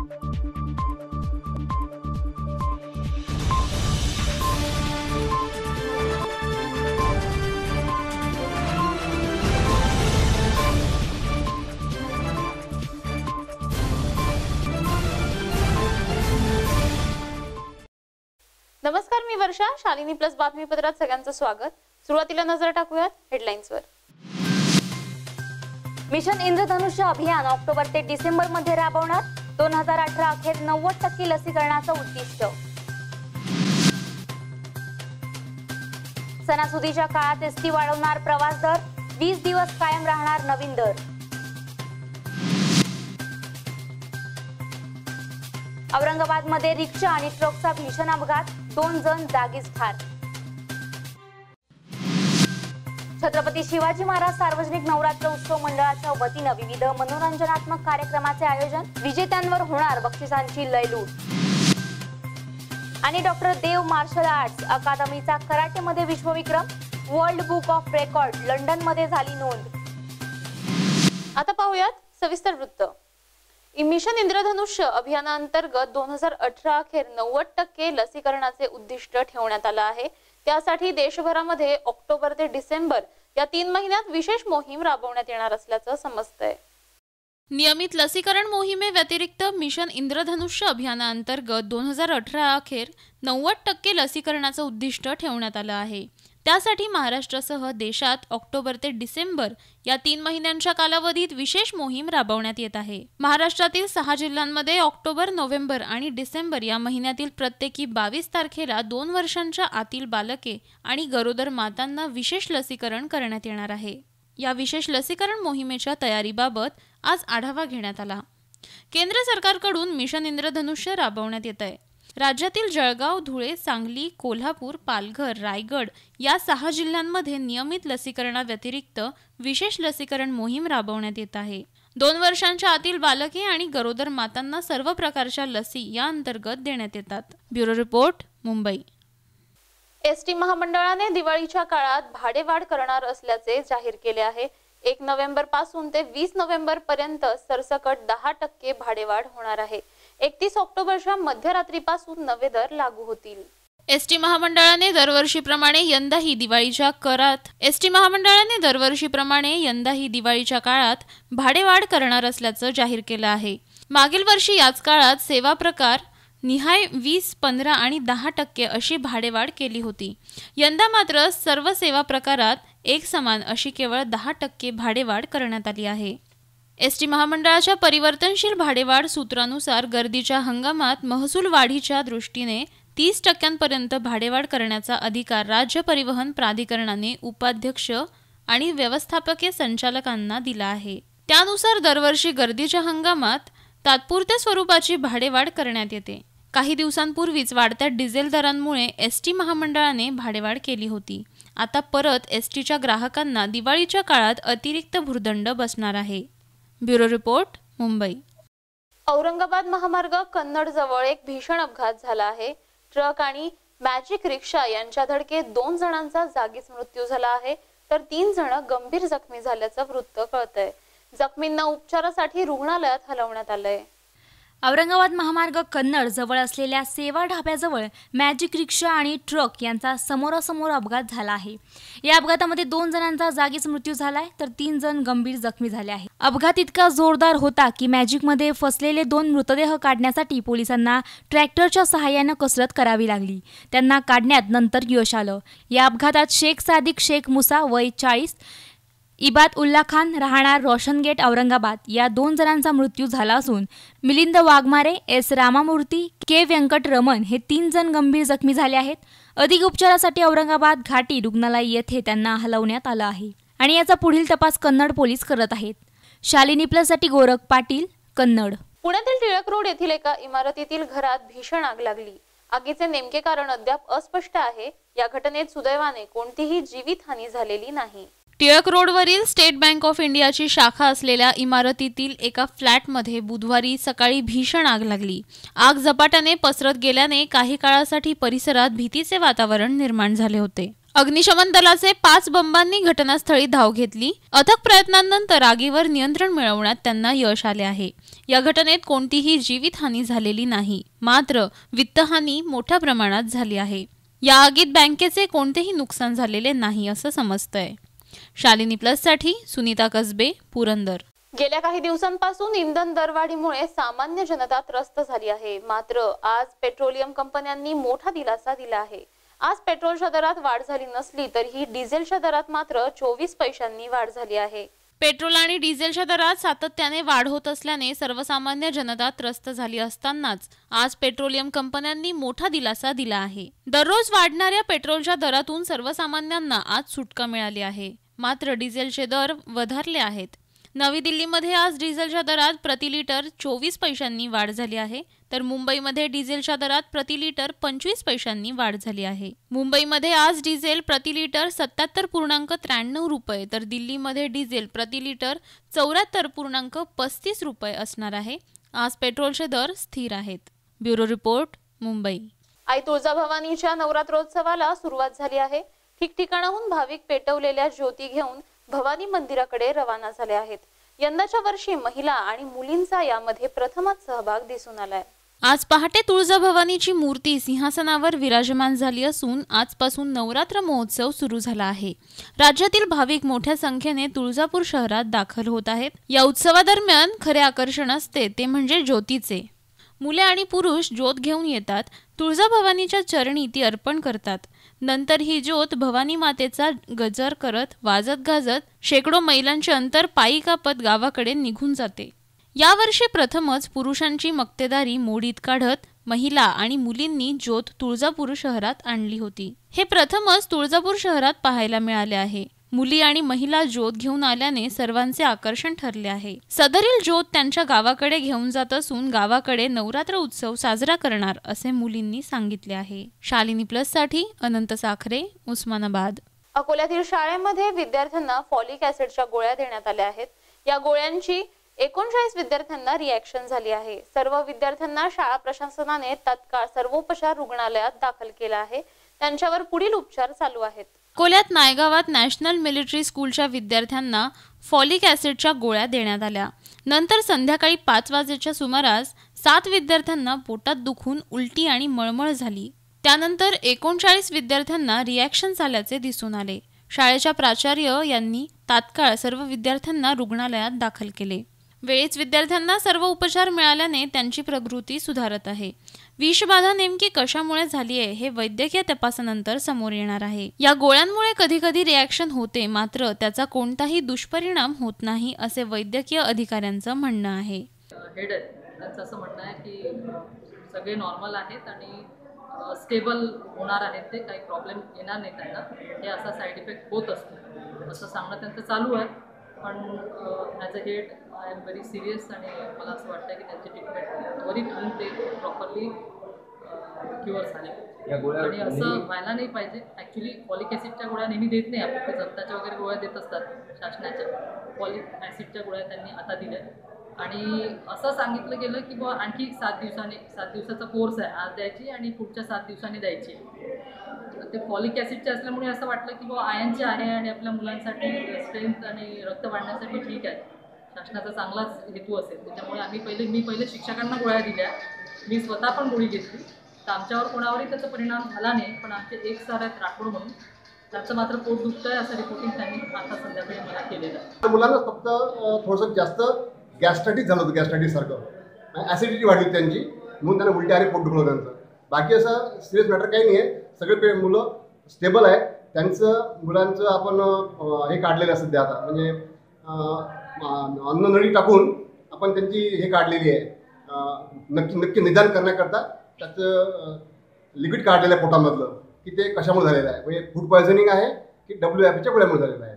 नमस्कार मी वर्षा. शालिनी प्लस बातमीपत्रात सगळ्यांचं स्वागत. सुरुवातीला नजर टाकूयात हेडलाईन्सवर. मिशन इंद्रधनुष्य अभियान ऑक्टोबर ते डिसेंबरमध्ये राबवणार. दोन हजार अठरा अखेर नव्वद टक्के लसीकरणाचं उद्दिष्ट. सणासुदीच्या काळात एसटी वाढवणार प्रवास दर वीस दिवस कायम राहणार नवीन दर. औरंगाबादमध्ये रिक्षा आणि ट्रकचा भीषण अपघात दोन जण जागीच ठार छत्रपती शिवाजी महाराज सार्वजनिक नवरात्र उत्सव मंडळाच्या वतीनं विविध मनोरंजनात्मक कार्यक्रमाचे आयोजन विजेत्यांवर होणार बक्षिसांची लयलूट. आणि डॉक्टर देव मार्शल आर्ट्स अकादमीचा कराटेमध्ये विश्वविक्रम वर्ल्ड बुक ऑफ रेकॉर्ड लंडनमध्ये झाली नोंद. आता पाहूयात सविस्तर वृत्त. मिशन इंद्रधनुष्य अभियानांतर्गत दोन हजार अठरा अखेर नव्वद टक्के लसीकरणाचे उद्दिष्ट ठेवण्यात आलं आहे. त्यासाठी देशभरामध्ये ऑक्टोबर ते डिसेंबर या तीन महिन्यात विशेष मोहीम राबवण्यात येणार असल्याचं समजतंय. नियमित लसीकरण मोहिमेव्यतिरिक्त मिशन इंद्रधनुष्य अभियानाअंतर्गत दोन हजार अठरा अखेर नव्वद टक्के लसीकरणाचं उद्दिष्ट ठेवण्यात आलं आहे. त्यासाठी महाराष्ट्रासह देशात ऑक्टोबर ते डिसेंबर या तीन महिन्यांच्या कालावधीत विशेष मोहीम राबवण्यात येत आहे. महाराष्ट्रातील सहा जिल्ह्यांमध्ये ऑक्टोबर नोव्हेंबर आणि डिसेंबर या महिन्यातील प्रत्येकी बावीस तारखेला दोन वर्षांच्या आतील बालके आणि गरोदर मातांना विशेष लसीकरण करण्यात येणार आहे. या विशेष लसीकरण मोहिमेच्या तयारीबाबत आज आढावा घेण्यात आला. केंद्र सरकारकडून मिशन इंद्रधनुष्य राबवण्यात येत आहे राज्यातील जळगाव धुळे सांगली कोल्हापूर पालघर रायगड या सहा जिल्ह्यांमध्ये नियमित लसीकरणाव्यतिरिक्त विशेष लसीकरण मोहीम राबवण्यात येत आहे. दोन वर्षांच्या आतील बालके आणि गरोदर मातांना सर्व प्रकारच्या लसी या अंतर्गत देण्यात येतात. Bureau report Mumbai. एसटी महामंडळाने दिवाळीच्या काळात भाडेवाढ करणार असल्याचे जाहीर केले आहे. एक नोव्हेंबरपासून ते वीस नोव्हेंबर पर्यंत सरसकट दहा टक्के भाडेवाढ होणार आहे. एकतीस ऑक्टोबरच्या मध्यरात्रीपासून नवे दर लागू होतील. एस टी महामंडळाने दरवर्षीप्रमाणे यंदाही दिवाळीच्या करात एस टी महामंडळाने दरवर्षीप्रमाणे यंदाही दिवाळीच्या काळात भाडेवाढ करणार असल्याचं जाहीर केलं आहे. मागील वर्षी याच काळात सेवा प्रकार निहाय वीस पंधरा आणि दहा टक्के अशी भाडेवाढ केली होती. यंदा मात्र सर्व सेवा प्रकारात एक समान अशी केवळ दहा टक्के भाडेवाढ करण्यात आली आहे. एस टी महामंडळाच्या परिवर्तनशील भाडेवाढ सूत्रानुसार गर्दीच्या हंगामात महसूल वाढीच्या दृष्टीने तीस टक्क्यांपर्यंत भाडेवाढ करण्याचा अधिकार राज्य परिवहन प्राधिकरणाने उपाध्यक्ष आणि व्यवस्थापकीय संचालकांना दिला आहे. त्यानुसार दरवर्षी गर्दीच्या हंगामात तात्पुरत्या स्वरूपाची भाडेवाढ करण्यात येते. काही दिवसांपूर्वीच वाढत्या डिझेल दरांमुळे एस टी महामंडळाने भाडेवाढ केली होती. आता परत एस टीच्या ग्राहकांना दिवाळीच्या काळात अतिरिक्त भूर्दंड बसणार आहे. Bureau report Mumbai. औरंगाबाद महामार्ग कन्नड जवळ एक भीषण अपघात झाला आहे. ट्रक आणि मॅजिक रिक्षा यांच्या धडकेत दोन जणांचा जागीच मृत्यू झाला आहे. तर तीन जण गंभीर जखमी झाल्याचं वृत्त कळतंय. जखमींना उपचारासाठी रुग्णालयात हलवण्यात आलंय. औरंगाबाद महामार्ग कन्नड जवळ असलेल्या सेवा ढाब्याजवळ मॅजिक रिक्षा आणि ट्रक यांचा समोरासमोर अपघात झाला आहे. या अपघातामध्ये दोन जणांचा जागीच मृत्यू झालाय तर तीन जण गंभीर जखमी झाले आहे अपघात इतका जोरदार होता की मॅजिकमध्ये फसलेले दोन मृतदेह काढण्यासाठी पोलिसांना ट्रॅक्टरच्या सहाय्यानं कसरत करावी लागली. त्यांना काढण्यात नंतर यश आलं. या अपघातात शेख सादिक शेख मुसा वय चाळीस इबाद उल्ला खान राहणार रोशन गेट औरंगाबाद. या दोन जणांचा मृत्यू झाला असून मिलिंद वाघमारे एस. रामामूर्ती के. व्यंकटरमण हे तीन जण गंभीर जखमी झाले आहेत. अधिक उपचारासाठी औरंगाबाद घाटी रुग्णालय येथे त्यांना हलवण्यात आलं आहे. आणि याचा पुढील तपास कन्नड पोलीस करत आहेत. शालिनी प्लससाठी गोरख पाटील कन्नड. पुण्यातील टिळक रोड येथील एका इमारतीतील घरात भीषण आग लागली. आगीचे नेमके कारण अद्याप अस्पष्ट आहे. या घटनेत सुदैवाने कोणतीही जीवितहानी झालेली नाही. टिळक रोडवरील स्टेट बँक ऑफ इंडियाची शाखा असलेल्या इमारतीतील एका फ्लॅटमध्ये बुधवारी सकाळी भीषण आग लागली. आग झपाट्याने पसरत गेल्याने काही काळासाठी परिसरात भीतीचे वातावरण निर्माण झाले होते. अग्निशमन दलाचे पाच बंबांनी घटनास्थळी धाव घेतली. अथक प्रयत्नांनंतर आगीवर नियंत्रण मिळवण्यात त्यांना यश आले आहे. या घटनेत कोणतीही जीवितहानी झालेली नाही. मात्र वित्तहानी मोठ्या प्रमाणात झाली आहे. या आगीत बँकेचे कोणतेही नुकसान झालेले नाही असं समजतंय. शालिनी प्लससाठी सुनीता कसबे पुरंदर. गेल्या काही दिवसांपासून इंधन दरवाढीमुळे सामान्य जनता त्रस्त झाली आहे. मात्र आज पेट्रोलियम कंपन्यांनी मोठा दिलासा दिला आहे. आज पेट्रोलच्या दरात वाढ झाली नसली तरीही डिझेलच्या दरात मात्र चोवीस पैशांनी वाढ झाली आहे. पेट्रोल आणि डिझेलच्या दरात सातत्याने वाढ होत असल्याने सर्वसामान्य जनता त्रस्त झाली असतानाच आज पेट्रोलियम कंपन्यांनी मोठा दिलासा दिला आहे. दररोज वाढणाऱ्या पेट्रोलच्या दरातून सर्वसामान्यांना आज सुटका मिळाली आहे. मात्र डिझेलचे दर वधारले आहेत. नवी दिल्लीमध्ये आज डिझेलच्या दरात प्रति लिटर चोवीस पैशांनी वाढ झाली आहे. तर मुंबईमध्ये डिझेलच्या दरात प्रति लिटर पंचवीस पैशांनी वाढ झाली आहे. मुंबईमध्ये आज डिझेल प्रति लिटर सत्याहत्तर पूर्णांक त्र्याण्णव रुपये तर दिल्लीमध्ये डिझेल प्रति लिटर चौऱ्याहत्तर पूर्णांक पस्तीस रुपये असणार आहे. आज पेट्रोलचे दर स्थिर आहेत. Bureau report Mumbai. आई तुळजाभवानीच्या नवरात्रोत्सवाला सुरुवात झाली आहे. ठिकठिकाणाहून भाविक पेटवलेल्या ज्योती घेऊन भवानी मंदिराकडे रवाना झाले आहेत. यंदाच्या वर्षी महिला आणि मुलींचा यामध्ये प्रथमच सहभाग दिसून आलाय. आज पहाटे तुळजाभवानीची मूर्ती सिंहासनावर विराजमान झाली असून आजपासून नवरात्र महोत्सव सुरू झाला आहे. राज्यातील भाविक मोठ्या संख्येने तुळजापूर शहरात दाखल होत आहेत. या उत्सवादरम्यान खरे आकर्षण असते ते म्हणजे ज्योतीचे. मुले आणि पुरुष ज्योत घेऊन येतात. तुळजाभवानीच्या चरणी ती अर्पण करतात. नंतर ही ज्योत भवानी मातेचा गजर करत वाजत गाजत शेकडो मैलांचे अंतर पायी कापत गावाकडे निघून जाते. यावर्षी प्रथमच पुरुषांची मक्तेदारी मोडीत काढत महिला आणि मुलींनी ज्योत तुळजापूर शहरात आणली होती. हे प्रथमच तुळजापूर शहरात पाहायला मिळाले आहे. मुली आणि महिला ज्योत घेऊन आल्याने सर्वांचे आकर्षण ठरले आहे. सदरील ज्योत त्यांच्या गावाकडे घेऊन जात असून गावाकडे नवरात्र उत्सव साजरा करणार असे मुलींनी सांगितले आहे. शालिनी प्लससाठी अनंत साखरे उस्मानाबाद. अकोल्यातील शाळेमध्ये विद्यार्थ्यांना फॉलिक ऍसिडच्या गोळ्या देण्यात आल्या आहेत. या गोळ्यांची एकोणचाळीस विद्यार्थ्यांना रिॲक्शन झाली आहे. सर्व विद्यार्थ्यांना शाळा प्रशासनाने तत्काळ सर्वोपचार रुग्णालयात दाखल केला आहे. त्यांच्यावर पुढील उपचार चालू आहेत. कोल्यात नायगावात नॅशनल मिलिटरी स्कूलच्या विद्यार्थ्यांना फॉलिक ॲसिडच्या गोळ्या देण्यात आल्या. नंतर संध्याकाळी पाच वाजेच्या सुमारास सात विद्यार्थ्यांना पोटात दुखून उलटी आणि मळमळ झाली. त्यानंतर एकोणचाळीस विद्यार्थ्यांना रिॲक्शन झाल्याचे दिसून आले. शाळेच्या प्राचार्य यांनी तात्काळ सर्व विद्यार्थ्यांना रुग्णालयात दाखल केले. वेळीच विद्यार्थ्यांना सर्व उपचार मिळाल्याने त्यांची प्रकृती सुधारत आहे. विषबाधा नेमकी कशामुळे झाली आहे हे वैद्यकीय तपासानंतर समोर येणार आहे. या गोळ्यांमुळे कधी कधी रिॲक्शन होते मात्र त्याचा कोणताही दुष्परिणाम होत नाही असे वैद्यकीय अधिकाऱ्यांचं म्हणणं आहे. हेड त्यांचं असं म्हणणं आहे की सगळे नॉर्मल आहेत आणि स्टेबल होणार आहेत ते काही प्रॉब्लेम येणार नाही त्यांना. हे असा साईड इफेक्ट होत असतो. असं सांगणं त्यांचं चालू आहे. पण as a head I am very serious आणि मला असं वाटतं की त्यांची ट्रीटमेंट त्वरित होऊन ते प्रॉपरली क्युअर झाले. आणि असं व्हायला नाही पाहिजे. ॲक्च्युली फॉलिक ॲसिडच्या गोळ्या नेहमी देत नाही आपण. ते जंताच्या वगैरे गोळ्या देत असतात शासनाच्या. फॉलिक ॲसिडच्या गोळ्या त्यांनी आता दिल्या आणि असं सांगितलं गेलं की बुवा आणखी सात दिवसांनी सात दिवसाचा कोर्स आहे आज द्यायची आणि पुढच्या सात दिवसांनी द्यायची ते फॉलिक ॲसिडचे असल्यामुळे असं वाटलं की बुवा आयनचे आहे आणि आपल्या मुलांसाठी स्ट्रेंथ आणि रक्त वाढण्यासाठी ठीक आहे. शासनाचा चांगलाच हेतू असेल. त्याच्यामुळे आम्ही पहिले मी पहिले शिक्षकांना गोळ्या दिल्या. मी स्वतः पण गोळी घेतली. तर आमच्यावर कोणावरही त्याचा परिणाम झाला नाही पण आमचे एक सर आहेत राठोड म्हणून. त्यांचं मात्र पोट दुखतं आहे असं रिपोर्टिंग त्यांनी आता संध्याकाळी मला केलेलं आहे. मुलांना फक्त थोडंसं जास्त गॅस्ट्राटिक झालं होतं गॅस्ट्राटिकसारखं ॲसिडिटी वाढली त्यांची म्हणून त्यांना उलटी आले पोट दुखलं त्यांचं. बाकी असं सिरियस मॅटर काही नाही आहे सगळे पे मुलं स्टेबल आहे. त्यांचं मुलांचं आपण हे काढलेलं आहे सध्या आता. म्हणजे अन्ननळी टाकून आपण त्यांची हे काढलेली आहे. नक्की नक्की निदान करण्याकरता त्याचं लिक्विड काढलेलं आहे पोटामधलं की ते कशामुळे झालेलं आहे? म्हणजे फूड पॉयझनिंग आहे की डब्ल्यू एफच्या गोळ्यामुळे झालेलं आहे?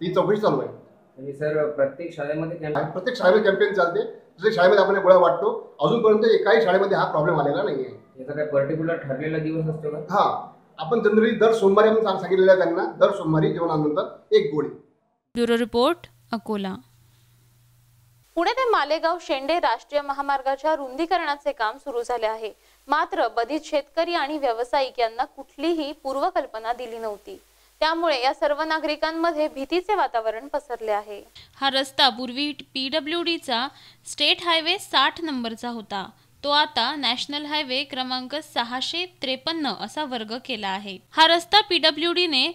ही चौकशी चालू आहे. म्हणजे सर प्रत्येक शाळेमध्ये प्रत्येक शाळेमध्ये कॅम्पेन चालते. प्रत्येक शाळेमध्ये आपण गोळ्या वाटतो. अजूनपर्यंत एकाही शाळेमध्ये हा प्रॉब्लेम आलेला नाही आहे याचा काय पर्टिक्युलर ठरलेला दिवस असतो का? हा. आपण जनरली दर सोमवारी आपण सांगितलेलं आहे त्यांना दर सोमवारी जेवणानंतर एक गोळी. Bureau report Akola. पुणे ते मालेगाव शेंडे राष्ट्रीय महामार्गाच्या रुंदीकरणाचे काम सुरू झाले आहे. मात्र बधित शेतकरी आणि व्यावसायिक यांना कुठलीही पूर्वकल्पना दिली नव्हती. त्यामुळे या सर्व नागरिकांमध्ये भीतीचे वातावरण पसरले आहे. हा रस्ता पूर्वी पी डब्ल्यू डीचा स्टेट हायवे साठ नंबरचा होता. तो आता नॅशनल हायवे क्रमांक सहाशे त्रेपन्न असा वर्ग केला आहे. हा रस्ता पी डब्ल्यू डीने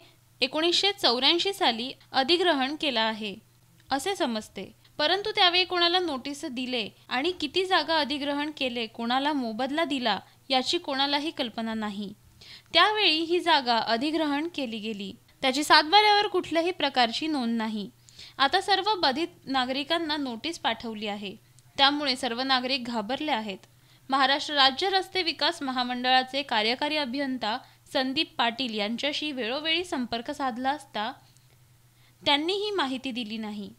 एकोणीसशे चौऱ्याऐंशी साली अधिग्रहण केला आहे असे समजते. परंतु त्यावेळी कोणाला नोटीस दिले आणि किती जागा अधिग्रहण केले कोणाला मोबदला दिला याची कोणालाही कल्पना नाही. त्यावेळी ही जागा अधिग्रहण केली गेली. त्याची सातबाऱ्यावर कुठल्याही प्रकारची नोंद नाही. आता सर्व बाधित नागरिकांना नोटीस पाठवली आहे. त्यामुळे सर्व नागरिक घाबरले आहेत. महाराष्ट्र राज्य रस्ते विकास महामंडळाचे कार्यकारी अभियंता संदीप पाटील यांच्याशी वेळोवेळी संपर्क साधला असता त्यांनी ही माहिती दिली नाही.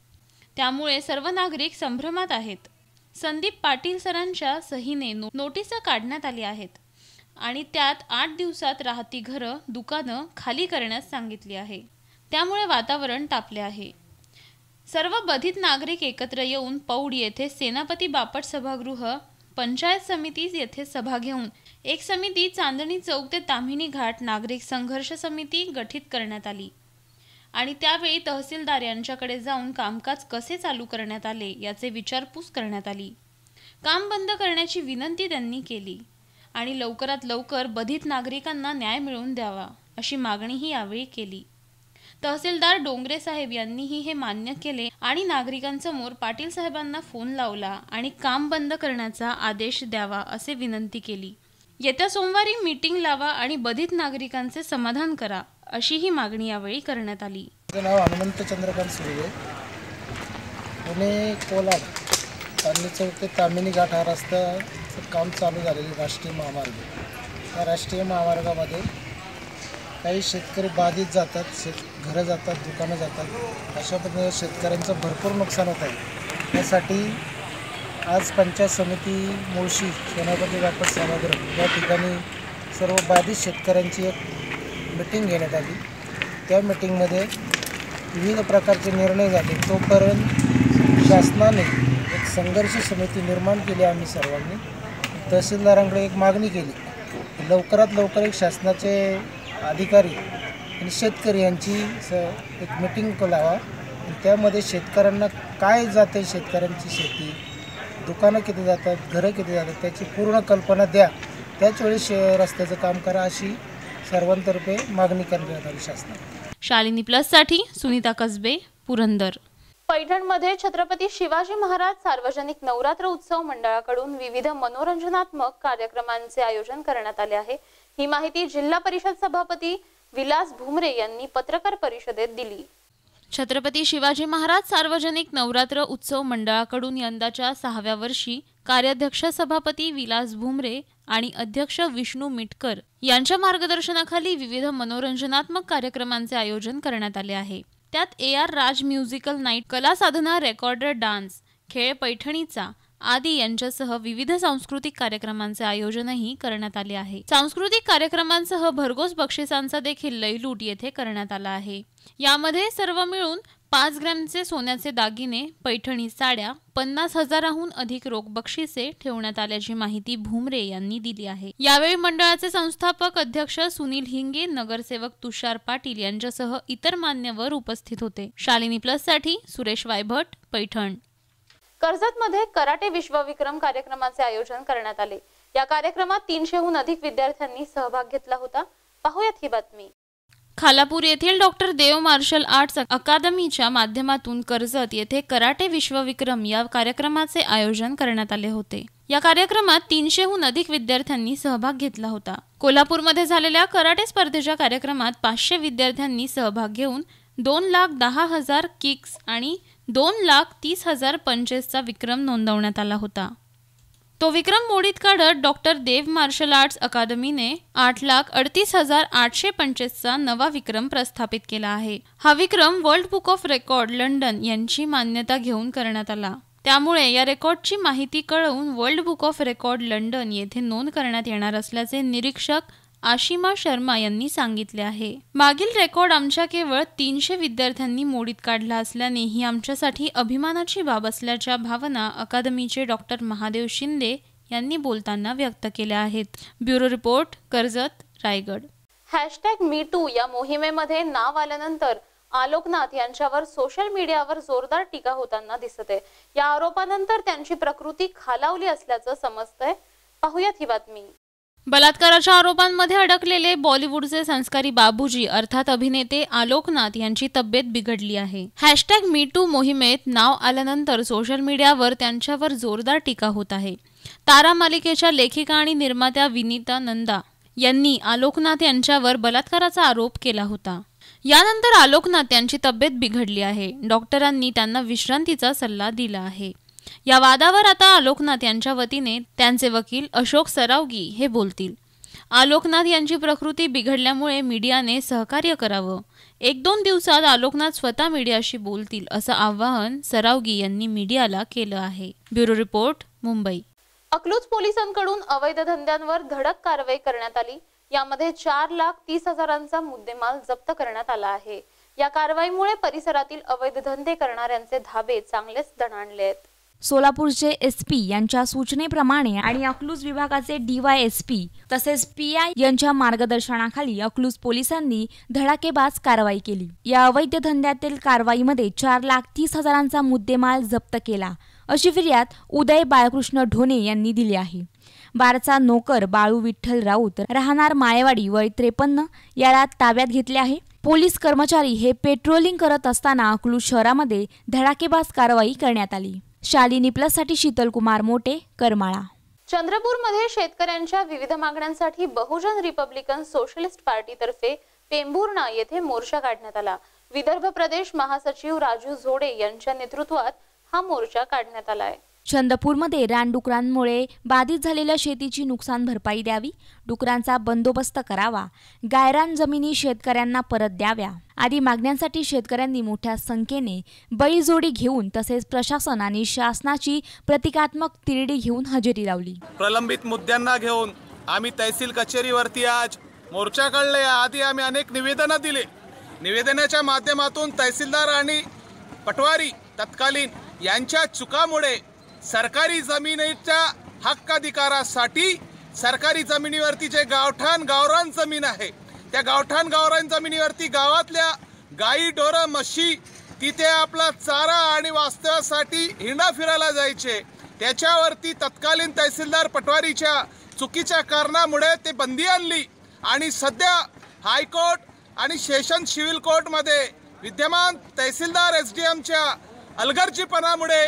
त्यामुळे सर्व नागरिक संभ्रमात आहेत. संदीप पाटील सरांच्या सहीने नो काढण्यात आली आहेत. आणि त्यात आठ दिवसात राहती घरं दुकानं खाली करण्यास सांगितली आहे. त्यामुळे वातावरण तापले आहे. सर्व बधित नागरिक एकत्र येऊन पौड येथे सेनापती बापट सभागृह पंचायत समिती येथे सभा घेऊन एक समिती चांदणी चौक ते ताम्हिणी घाट नागरिक संघर्ष समिती गठीत करण्यात आली. आणि त्यावेळी तहसीलदार यांच्याकडे जाऊन कामकाज कसे चालू करण्यात आले याचे विचारपूस करण्यात आली. काम बंद करण्याची विनंती त्यांनी केली. आणि लवकरात लवकर बधित नागरिकांना न्याय मिळवून द्यावा अशी मागणीही यावेळी केली. तहसीलदार डोंगरे साहेब यांनीही हे मान्य केले आणि नागरिकांसमोर पाटील साहेबांना फोन लावला आणि काम बंद करण्याचा आदेश द्यावा असे विनंती केली. येत्या सोमवारी मीटिंग लावा आणि बधित नागरिकांचे समाधान करा अशी ही मागणी यावेळी करण्यात आली. माझं नाव हनुमंत चंद्रकांत सुर्वे. पुणे कोलाड चौक ते तामिनी घाट हा रस्ता काम चालू झालेले राष्ट्रीय महामार्ग. त्या राष्ट्रीय महामार्गामध्ये काही शेतकरी बाधित जातात शेत घरं जातात दुकानं जातात. अशा पद्धतीने शेतकऱ्यांचं भरपूर नुकसान होत आहे. त्यासाठी आज पंचायत समिती मुळशी सेनापती व्यापार सभागृह या ठिकाणी सर्व बाधित शेतकऱ्यांची एक मिटिंग घेण्यात आली. त्या मिटिंगमध्ये विविध प्रकारचे निर्णय झाले. तोपर्यंत शासनाने एक संघर्ष समिती निर्माण केली आम्ही सर्वांनी. तहसीलदारांकडे एक मागणी केली. लवकरात लवकर एक शासनाचे अधिकारी आणि शेतकरी यांची स एक मिटिंग लावा. त्यामध्ये शेतकऱ्यांना काय जाते शेतकऱ्यांची शेती दुकानं किती जातात घरं किती जातात त्याची पूर्ण कल्पना द्या. त्याच वेळी शे रस्त्याचं काम करा अशी सर्वांतर्फे मागणी करण्यात आली शासनाने शालिनी प्लससाठी सुनीता कसबे पुरंदर. पैठणमध्ये छत्रपती शिवाजी महाराज सार्वजनिक नवरात्र उत्सव मंडळाकडून विविध मनोरंजनात्मक कार्यक्रमांचे आयोजन करण्यात आले आहे. ही माहिती जिल्हा परिषद सभापती विलास भुमरे यांनी पत्रकार परिषदेत दिली. छत्रपती शिवाजी महाराज सार्वजनिक नवरात्र उत्सव मंडळाकडून यंदाच्या सहाव्या वर्षी कार्याध्यक्ष सभापती विलास भुमरे आणि अध्यक्ष विष्णू मिटकर यांच्या मार्गदर्शनाखाली विविध मनोरंजनात्मक कार्यक्रमांचे आयोजन करण्यात आले आहे. त्यात A R Raj musical night Kala Sadhana recorder dance खेळ पैठणीचा आदी यांच्यासह विविध सांस्कृतिक कार्यक्रमांचे आयोजनही करण्यात आले आहे. सांस्कृतिक कार्यक्रमांसह भरघोस बक्षिसांचा देखील लयलूट येथे करण्यात आला आहे. यामध्ये सर्व मिळून पाच ग्रॅमचे सोन्याचे दागिने पैठणी साड्या पन्नास हजाराहून अधिक रोख बक्षिसे ठेवण्यात आल्याची माहिती भुमरे यांनी दिली आहे. यावेळी मंडळाचे संस्थापक अध्यक्ष सुनील हिंगे नगरसेवक तुषार पाटील यांच्यासह इतर मान्यवर उपस्थित होते. शालिनी प्लससाठी सुरेश वायभट पैठण. कर्जतमध्ये कराटे विश्वविक्रम कार्यक्रमाचे आयोजन करण्यात आले. या कार्यक्रमात तीनशेहून अधिक विद्यार्थ्यांनी सहभाग घेतला होता. पाहूयात ही बातमी. खालापूर येथील डॉक्टर देव मार्शल आर्ट्स अकादमीच्या माध्यमातून कर्जत येथे कराटे विश्वविक्रम या कार्यक्रमाचे आयोजन करण्यात आले होते. या कार्यक्रमात तीनशेहून अधिक विद्यार्थ्यांनी सहभाग घेतला होता. कोल्हापूरमध्ये झालेल्या कराटे स्पर्धेच्या कार्यक्रमात पाचशे विद्यार्थ्यांनी सहभाग घेऊन दोन लाख दहा हजार किक्स आणि दोन लाख तीस हजार पंचेसचा विक्रम नोंदवण्यात आला होता. तो विक्रम मोडीत काढत डॉक्टर देव मार्शल आर्ट्स अकादमीने आठ लाख अडतीस हजार आठशे पंचेसचा नवा विक्रम प्रस्थापित केला आहे. हा विक्रम world book of record London यांची मान्यता घेऊन करण्यात आला. त्यामुळे या रेकॉर्डची माहिती कळवून world book of record London येथे नोंद करण्यात येणार असल्याचे निरीक्षक आशिमा शर्मा यांनी सांगितले आहे. मागील रेकॉर्ड आमच्या केवळ तीनशे विद्यार्थ्यांनी मोडीत काढला असल्याने ही आमच्यासाठी अभिमानाची बाब असल्याच्या भावना अकादमीचे डॉक्टर महादेव शिंदे यांनी बोलताना व्यक्त केल्या आहेत. Bureau report Karjat Raigad. Hashtag me too या मोहिमेमध्ये नाव आल्यानंतर आलोकनाथ यांच्यावर सोशल मीडियावर जोरदार टीका होताना दिसत. आहे या आरोपानंतर त्यांची प्रकृती खालावली असल्याचं समजतंय. पाहुयात ही बातमी. बलात्काराच्या आरोपांमध्ये अडकलेले बॉलिवूडचे संस्कारी बाबूजी अर्थात अभिनेते आलोकनाथ यांची तब्येत बिघडली आहे. हॅशटॅग मी टू मोहिमेत नाव आल्यानंतर सोशल मीडियावर त्यांच्यावर जोरदार टीका होत आहे. तारा मालिकेच्या लेखिका आणि निर्मात्या विनीता नंदा यांनी आलोकनाथ यांच्यावर बलात्काराचा आरोप केला होता. यानंतर आलोकनाथ यांची तब्येत बिघडली आहे. डॉक्टरांनी त्यांना विश्रांतीचा सल्ला दिला आहे. या वादावर आता आलोकनाथ यांच्या वतीने त्यांचे वकील अशोक सरावगी हे बोलतील. आलोकनाथ यांची प्रकृती बिघडल्यामुळे मीडियाने सहकार्य करावं. एक दोन दिवसात आलोकनाथ स्वतः मीडियाशी बोलतील असं आवाहन सरावगी यांनी मीडियाला केलं आहे. Bureau report Mumbai. अकलूज पोलिसांकडून अवैध धंद्यांवर धडक कारवाई करण्यात आली. यामध्ये चार लाख तीस हजारांचा मुद्देमाल जप्त करण्यात आला आहे. या कारवाईमुळे परिसरातील अवैध धंदे करणाऱ्यांचे धाबे चांगलेच दणाणले आहेत सोलापूरचे एस पी यांच्या सूचनेप्रमाणे आणि अकलूज विभागाचे डीवाय एस पी तसेच पी आय यांच्या मार्गदर्शनाखाली अकलूज पोलिसांनी धडाकेबाज कारवाई केली. या अवैध धंद्यातील कारवाईमध्ये चार लाख तीस हजारांचा मुद्देमाल जप्त केला. अशी फिर्याद उदय बाळकृष्ण ढोणे यांनी दिली आहे. बारचा नोकर बाळू विठ्ठल राऊत राहणार माळेवाडी वय त्रेपन्न याला ताब्यात घेतले आहे. पोलीस कर्मचारी हे पेट्रोलिंग करत असताना अकलूज शहरामध्ये धडाकेबाज कारवाई करण्यात आली. शालिनी प्लससाठी शीतलकुमार मोटे करमाळा. चंद्रपूरमध्ये शेतकऱ्यांच्या विविध मागण्यांसाठी बहुजन रिपब्लिकन सोशलिस्ट पार्टीतर्फे पेंभुर्णा येथे मोर्चा काढण्यात आला. विदर्भ प्रदेश महासचिव राजू झोडे यांच्या नेतृत्वात हा मोर्चा काढण्यात आलाय. चंद्रपूरमध्ये रानडुकरांमुळे बाधित झालेल्या शेतीची नुकसान भरपाई द्यावी डुकरांचा बंदोबस्त करावा गायरान जमिनी शेतकऱ्यांना परत द्याव्या आदी मागण्यांसाठी शेतकऱ्यांनी मोठ्या संख्येने बळीजोडी घेऊन तसेच प्रशासन आणि शासनाची प्रतिकात्मक तिरडी घेऊन हजेरी लावली. प्रलंबित मुद्द्यांना घेऊन आम्ही तहसील कचेरीवरती आज मोर्चा काढले आधी आम्ही अनेक निवेदनं दिले. निवेदनाच्या माध्यमातून तहसीलदार आणि पटवारी तत्कालीन यांच्या चुकामुळे सरकारी जमिनीच्या हक्काधिकारासाठी सरकारी जमिनीवरती जे गावठाण गावरान जमीन आहे त्या गावठाण गावरान जमिनीवरती गावातल्या गाई ढोरं म्हशी तिथे आपला चारा आणि वास्तव्यासाठी हिंडा फिरायला जायचे. त्याच्यावरती तत्कालीन तहसीलदार पटवारीच्या चुकीच्या कारणामुळे ते बंदी आणली. आणि सध्या हायकोर्ट आणि सेशन सिव्हिल कोर्टमध्ये विद्यमान तहसीलदार एस डी एमच्या अलगर्जीपणामुळे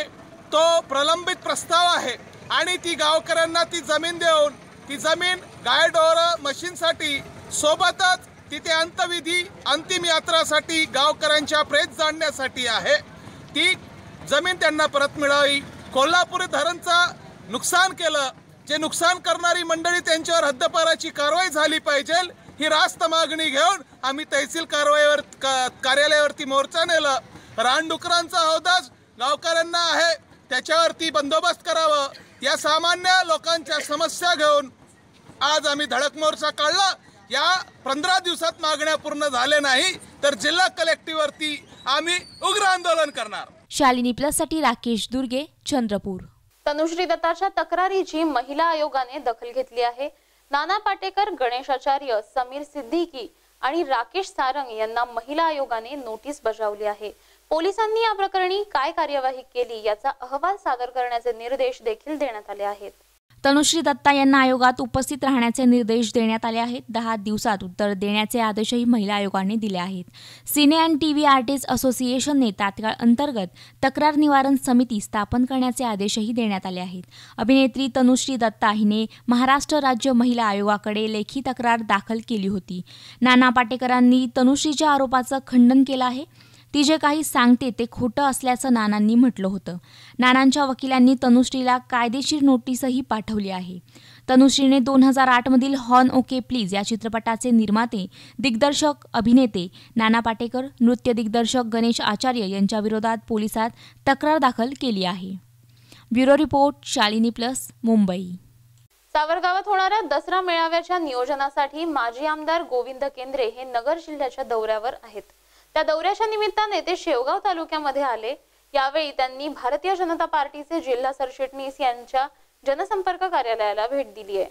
तो प्रलंबित प्रस्ताव आहे. आणि ती गावकऱ्यांना ती जमीन देऊन ती जमीन गायडोर मशीनसाठी सोबतच तिथे अंतविधी अंतिम यात्रासाठी गावकऱ्यांच्या प्रेत जाणण्यासाठी आहे. ती जमीन त्यांना परत मिळावी. कोल्हापूर धरणचं नुकसान केलं. जे नुकसान करणारी मंडळी त्यांच्यावर हद्दपाराची कारवाई झाली पाहिजे ही रास्त मागणी घेऊन आम्ही तहसील कारवाईवर का- कार्यालयावरती मोर्चा नेलं. रानडुकरांचा हौदास गावकऱ्यांना आहे. त्याच्यावरती बंदोबस्त करावं. या सामान्य लोकांच्या समस्या घेऊन आज आम्ही धडक मोर्चा काढला. या पंधरा दिवसात मागण्या पूर्ण झाल्या नाही तर जिल्हा कलेक्टिव्हवरती आम्ही उग्र आंदोलन करणार. शालिनी प्लससाठी राकेश दुर्गे चंद्रपूर. तनुश्री दत्ताच्या तक्रारीची महिला आयोगाने दखल घेतली आहे. नाना पाटेकर गणेश आचार्य समीर सिद्दीकी आणि राकेश सारंग यांना महिला आयोगाने नोटीस बजावली आहे. पोलिसांनी या प्रकरणी काय कार्यवाही केली याचा अहवाल सादर करण्याचे निर्देश देखील देण्यात आले आहेत. तनुश्री दत्ता यांना आयोगात उपस्थित राहण्याचे निर्देश देण्यात आले आहेत. दहा दिवसात उत्तर देण्याचे आदेशही महिला आयोगाने दिले आहेत. Cine and T V artist असोसिएशनने तात्काळ अंतर्गत तक्रार निवारण समिती स्थापन करण्याचे आदेशही देण्यात आले आहेत. अभिनेत्री तनुश्री दत्ता हिने महाराष्ट्र राज्य महिला आयोगाकडे लेखी तक्रार दाखल केली होती. नाना पाटेकरांनी तनुश्रीच्या आरोपाचं खंडन केलं आहे. ती जे काही सांगते ते खोटं असल्याचं नानांनी म्हटलं होतं. नानांच्या वकिलांनी तनुश्रीला कायदेशीर नोटीसही पाठवली आहे. तनुश्रीने दोन हजार आठमधील हॉर्न ओके प्लीज या चित्रपटाचे निर्माते दिग्दर्शक अभिनेते नाना पाटेकर नृत्य दिग्दर्शक गणेश आचार्य यांच्या विरोधात पोलिसात तक्रार दाखल केली आहे. Bureau report Shalini plus Mumbai. सावरगावात होणाऱ्या दसरा मेळाव्याच्या नियोजनासाठी माजी आमदार गोविंद केंद्रे हे नगर जिल्ह्याच्या दौऱ्यावर आहेत. त्या दौऱ्याच्या निमित्ताने ते शेवगाव तालुक्यामध्ये आले. यावेळी त्यांनी भारतीय जनता पार्टीचे जिल्हा सरचिटणीस यांच्या जनसंपर्क कार्यालयाला भेट दिली आहे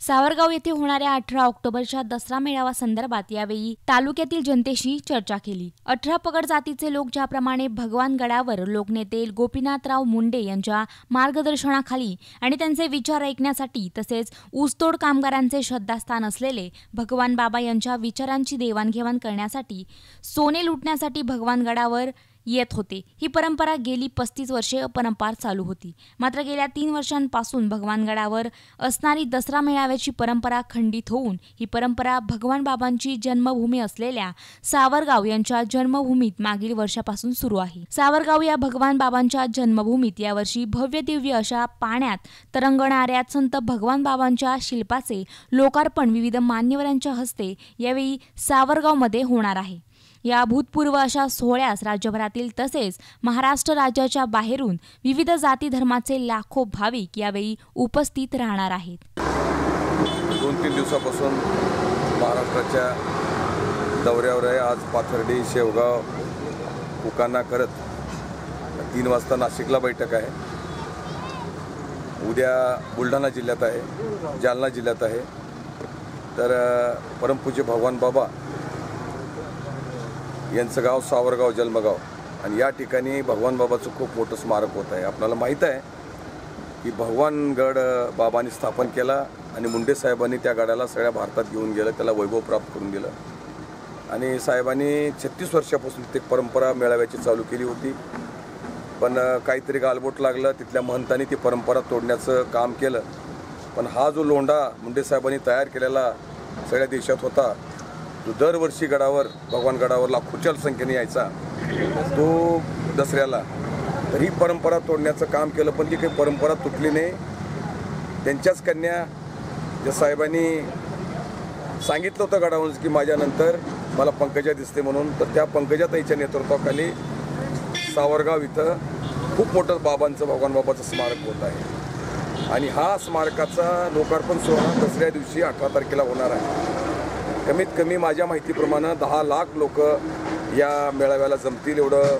सावरगाव येथे होणाऱ्या अठरा ऑक्टोबरच्या दसरा मेळावा संदर्भात यावेळी तालुक्यातील जनतेशी चर्चा केली. अठरा पगड जातीचे लोक ज्याप्रमाणे भगवान गडावर लोकनेते गोपीनाथराव मुंडे यांच्या मार्गदर्शनाखाली आणि त्यांचे विचार ऐकण्यासाठी तसेच ऊसतोड कामगारांचे श्रद्धास्थान असलेले भगवान बाबा यांच्या विचारांची देवाणघेवाण करण्यासाठी सोने लुटण्यासाठी भगवान गडावर येत होते. ही परंपरा गेली पस्तीस वर्षे अपरंपार चालू होती. मात्र गेल्या तीन वर्षांपासून भगवानगडावर असणारी दसरा मेळाव्याची परंपरा खंडित होऊन ही परंपरा भगवान बाबांची जन्मभूमी असलेल्या सावरगाव यांच्या जन्मभूमीत मागील वर्षापासून सुरू आहे. सावरगाव या भगवान बाबांच्या जन्मभूमीत यावर्षी भव्य दिव्य अशा पाण्यात तरंगणाऱ्या संत भगवान बाबांच्या शिल्पाचे लोकार्पण विविध मान्यवरांच्या हस्ते यावेळी सावरगावमध्ये होणार आहे. या भूतपूर्व अशा सोहळ्यास राज्यभरातील तसेच महाराष्ट्र राज्याच्या बाहेरून विविध जाती धर्माचे लाखो भाविक यावेळी उपस्थित राहणार आहेत. दोन तीन दिवसापासून महाराष्ट्राच्या दौऱ्यावर आहे. आज पाथर्डी शेवगाव उकाना करत तीन वाजता नाशिकला बैठक आहे. उद्या बुलढाणा जिल्ह्यात आहे जालना जिल्ह्यात आहे. तर परमपूज्य भगवान बाबा यांचं गाव सावरगाव जन्मगाव. आणि या ठिकाणी भगवान बाबाचं खूप मोठं स्मारक होत आहे. आपल्याला माहीत आहे की भगवानगड बाबांनी स्थापन केला आणि मुंडे साहेबांनी त्या गडाला सगळ्या भारतात घेऊन गेलं त्याला वैभव प्राप्त करून दिलं. आणि साहेबांनी छत्तीस वर्षापासून ते परंपरा मेळाव्याची चालू केली होती. पण काहीतरी गालबोट लागलं तिथल्या महंतांनी ती परंपरा तोडण्याचं काम केलं. पण हा जो लोंढा मुंडे साहेबांनी तयार केलेला सगळ्या देशात होता जो दरवर्षी गडावर भगवान गडावर लाखोच्या संख्येने यायचा. तो दसऱ्याला तर ही परंपरा तोडण्याचं काम केलं पण ती काही परंपरा तुटली नाही त्यांच्याच कन्या ज्या साहेबांनी सांगितलं होतं गडावरून की माझ्यानंतर मला पंकजा दिसते म्हणून तर त्या पंकजाताईच्या नेतृत्वाखाली सावरगाव इथं खूप मोठं बाबांचं भगवान बाबाचं स्मारक होत आहे. आणि हा स्मारकाचा लोकार्पण सोहळा दसऱ्या दिवशी अठरा तारखेला होणार आहे. कमीत कमी माझ्या माहितीप्रमाणे दहा लाख लोक या मेळाव्याला जमतील एवढं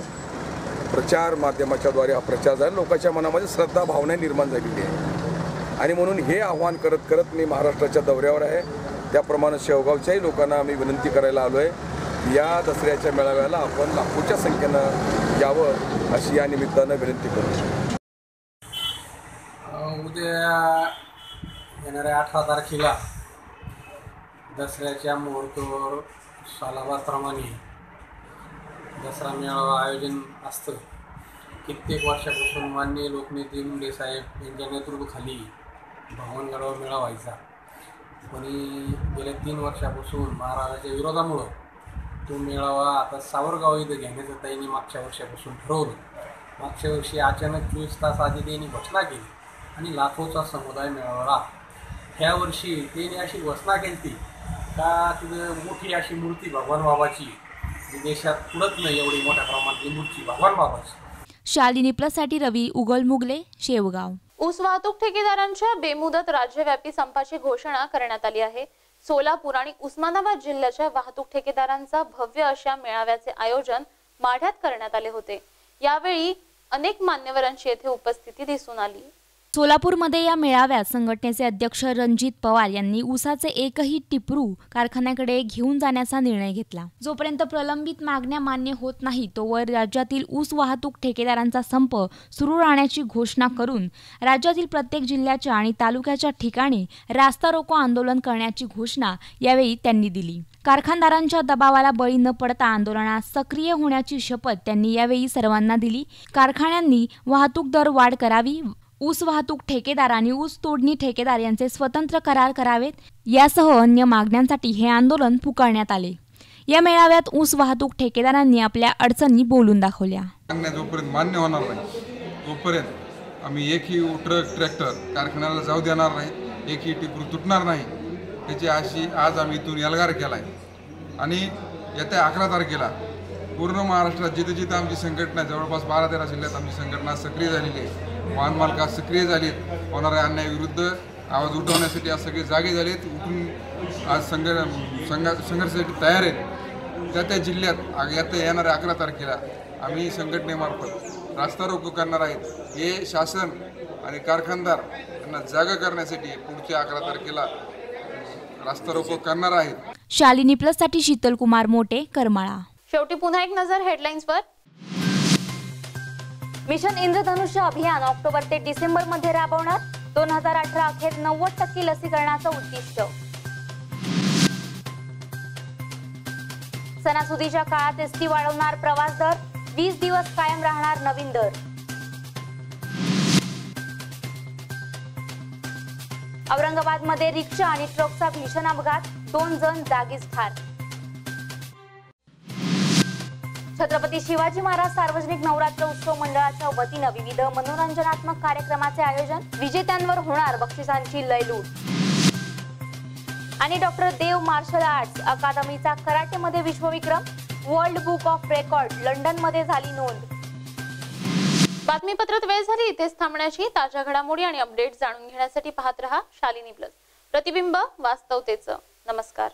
प्रचार माध्यमाच्याद्वारे हा प्रचार झाला. लोकांच्या मनामध्ये श्रद्धा भावना निर्माण झालेली आहे. आणि म्हणून हे आव्हान करत करत मी महाराष्ट्राच्या दौऱ्यावर आहे. त्याप्रमाणे शेवगावच्याही लोकांना मी विनंती करायला आलो आहे या दसऱ्याच्या मेळाव्याला आपण लाखोच्या संख्येनं यावं अशी या निमित्तानं विनंती करू उद्या येणाऱ्या अठरा तारखेला दसऱ्याच्या मुहूर्तावर सालाबादप्रमाणे दसरा मेळावा आयोजन असतं. कित्येक वर्षापासून मान्य लोकनेते मुंडे साहेब यांच्या नेतृत्वाखाली भगवानगडावर मेळा व्हायचा. पण गेल्या तीन वर्षापासून महाराजाच्या विरोधामुळं तो मेळावा आता सावरगाव इथं घेण्याचं त्यांनी मागच्या वर्षापासून ठरवलं. मागच्या वर्षी अचानक चोवीस तास आधी त्यांनी घोषणा केली आणि लाखोचा समुदाय मिळवला ह्या वर्षी त्यांनी अशी घोषणा केली का तिथं मोठी अशी मूर्ती भगवान बाबाची जी देशात पुढत नाही एवढी मोठ्या प्रमाणातली मूर्ती भगवान बाबाची. शालिनी प्लससाठी रवी उगल मुगले शेवगाव. ऊस वाहतूक ठेकेदारांच्या बेमुदत राज्यव्यापी संपाची घोषणा करण्यात आली आहे. सोलापूर आणि उस्मानाबाद जिल्ह्याच्या वाहतूक ठेकेदारांचा भव्य अशा मेळाव्याचे आयोजन माढ्यात करण्यात आले होते. यावेळी अनेक मान्यवरांची येथे उपस्थिती दिसून आली. सोलापूरमध्ये या मेळाव्यात संघटनेचे अध्यक्ष रणजित पवार यांनी ऊसाचे एकही टिपरू कारखान्याकडे घेऊन जाण्याचा निर्णय घेतला. जोपर्यंत प्रलंबित मागण्या मान्य होत नाही तोवर राज्यातील ऊस वाहतूक ठेकेदारांचा संप सुरू राहण्याची घोषणा करून राज्यातील प्रत्येक जिल्ह्याच्या आणि तालुक्याच्या ठिकाणी रास्ता रोको आंदोलन करण्याची घोषणा यावेळी त्यांनी दिली. कारखानदारांच्या दबावाला बळी न पडता आंदोलनात सक्रिय होण्याची शपथ त्यांनी यावेळी सर्वांना दिली. कारखान्यांनी वाहतूक दर वाढ करावी ऊस वाहतूक ठेकेदार आणि ऊस तोडणी ठेकेदार यांचे स्वतंत्र करार करावेत. यासह अन्य मागण्यांसाठी हे आंदोलन पुकारण्यात आले. या मेळाव्यात ऊस वाहतूक ठेकेदारांनी आपल्या अडचणी बोलून दाखवल्या. जोपर्यंत मान्य होणार नाही तोपर्यंत आम्ही एकही ट्रक ट्रॅक्टर कारखान्याला जाऊ देणार नाही एकही टिपरू तुटणार नाही. त्याची अशी आज आम्ही इथून एल्गार केला आहे आणि येत्या अकरा तारखेला पूर्ण महाराष्ट्रात जिथे जिथे आमची संघटना जवळपास बारा तेरा जिल्ह्यात आमची संघटना सक्रिय झालेली आहे वाहन मालकात सक्रिय झाली आहेत होणाऱ्या अन्यायाविरुद्ध आवाज उठवण्यासाठी आज सगळे जागे झाले आहेत उठून आज संघ संघ संघर्षासाठी तयार आहेत. त्या त्या जिल्ह्यात आता येणाऱ्या अकरा तारखेला आम्ही संघटनेमार्फत रास्ता रोको करणार आहेत. हे शासन आणि कारखानदार यांना जागा करण्यासाठी पुढच्या अकरा तारखेला रास्ता रोको करणार आहेत. शालिनी प्लससाठी शीतल कुमार मोटे करमाळा. शेवटी पुन्हा एक नजर हेडलाईन्सवर मिशन इंद्रधनुष्य अभियान ऑक्टोबर ते डिसेंबरमध्ये राबवणार. दोन हजार अठरा अखेर नव्वद टक्के लसीकरणाचं उद्दिष्ट. सणासुदीच्या काळात एसटी वाढवणार प्रवास दर. वीस दिवस कायम राहणार नवीन दर. औरंगाबादमध्ये रिक्षा आणि ट्रकचा भीषण अपघात. दोन जण जागीच ठार. छत्रपती शिवाजी महाराज सार्वजनिक नवरात्र उत्सव मंडळाच्या वतीनं विविध मनोरंजनात्मक कार्यक्रमाचे आयोजन विजेत्यांवर होणार बक्षिसांची लयलूट. आणि डॉक्टर देव मार्शल आर्ट्स अकादमीचा कराटेमध्ये विश्वविक्रम वर्ल्ड बुक ऑफ रेकॉर्ड लंडनमध्ये झाली नोंद. बातमीपत्रात वेळ झाली इथेच थांबण्याची. ताज्या घडामोडी आणि अपडेट जाणून घेण्यासाठी पाहत रहा शालिनी प्लस प्रतिबिंब वास्तवतेचं. नमस्कार.